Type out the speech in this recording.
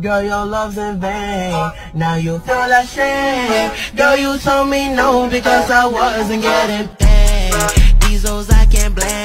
Girl, your love's in vain. Now you feel ashamed. Girl, you told me no because I wasn't getting paid. These hoes I can't blame.